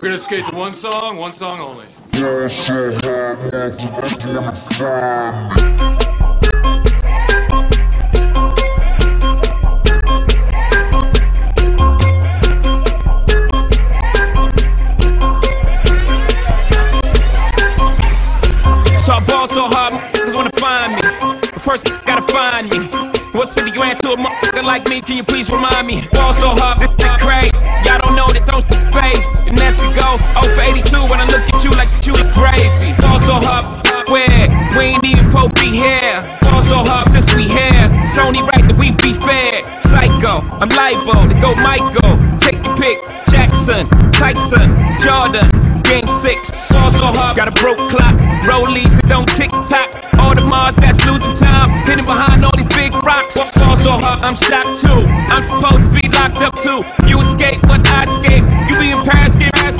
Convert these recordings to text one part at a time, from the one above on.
We're gonna skate to one song, one song only. So I ball so hard, motherfuckers wanna find me. But first, gotta find me. What's 50 grand to a motherfucker like me? Can you please remind me? Ball so hard, crazy. Y'all don't know that don't phase. And that's we go 0 for 82 when I look at you like you the gravy. Ball so hard, where? We ain't even pro be here. So hard since we here. It's only right that we be fair. Psycho, I'm libo to go Michael. Take your pick. Jackson, Tyson, Jordan. Game six, ball so hard, got a broke clock. Rollies that don't tick tock. Audemars that's losing time, hidden behind all these big rocks. Ball so hard, I'm shocked too. I'm supposed to be locked up too. You escape, but I escape. You be in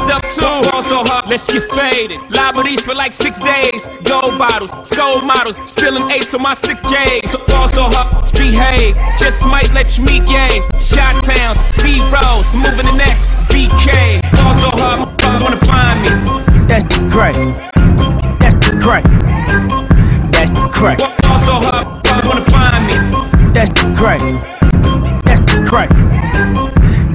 up too. Ball so hard, let's get faded. Liberties for like six days. Gold bottles, soul models, spilling ace on my sick days. So ball so hard, behave. Just might let you meet gay. Shot towns, B rolls, moving the next BK. Ball so hard, motherfuckers wanna find me. That's crack. That's crack. That's crack. Ball so hard, motherfuckers wanna find me. That's crack. That's crack.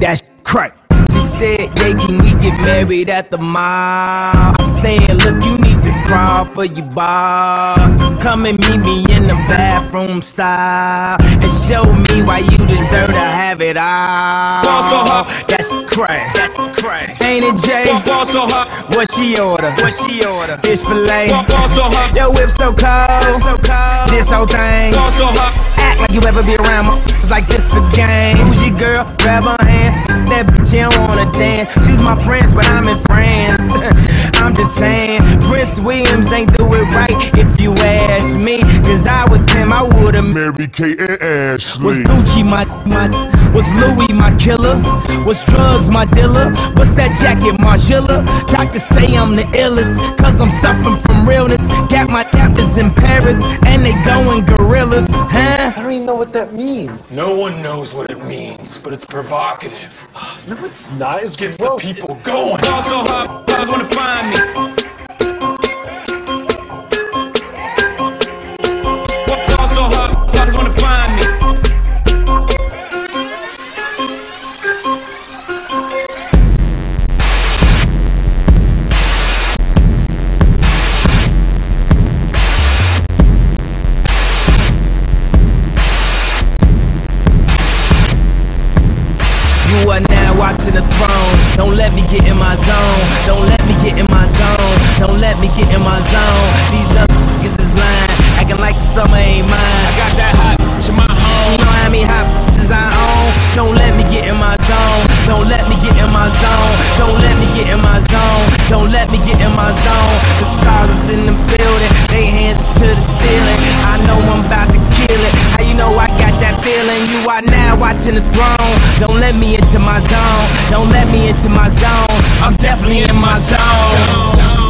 That's crack. She said, yeah, can we get married at the mall? I said, look, you need to crawl for your bar. Come and meet me in the bathroom style and show me why you deserve to have it all. Ball so hard. That's crack. That's crack. Ain't it, Jay? Ball so hard, What she order? What she order? Fish fillet. ball so hard, Your whip so cold. so cold. This whole thing. ball so hard. Act like you ever be around like this a game. Who's your girl? Grab her hand. That bitch, she don't wanna dance. She's my friends, but I'm in France. I'm just saying, Prince Williams ain't do it right if you ask me. Cause I was him, I would've Mary Kate and Ashley. was Gucci my my was Louis my killer? Was drugs my dealer? What's that jacket, Margiela? Doctors say I'm the illest, cause I'm suffering from realness. Got my captors in Paris, and they going gorillas? I don't even know what that means. No one knows what it means, but it's provocative. No, it's not. It's Gets the people going. Ball so hard, motherfuckers wanna find me. You watching the throne. Don't let me get in my zone. Don't let me get in my zone. Don't let me get in my zone. These other niggas is lying, acting like the summer ain't mine. I got that hot in my You home. know how many hot bitches I own? Don't let me get in my zone. Don't let me get in my zone. Don't let me get in my zone. Don't let me get in my zone. The stars is in the building. They hands to the ceiling. I know I'm about to kill it. How you know I got that feeling? You are now watching the throne. Don't let me into my zone. Don't let me into my zone. I'm definitely in my zone.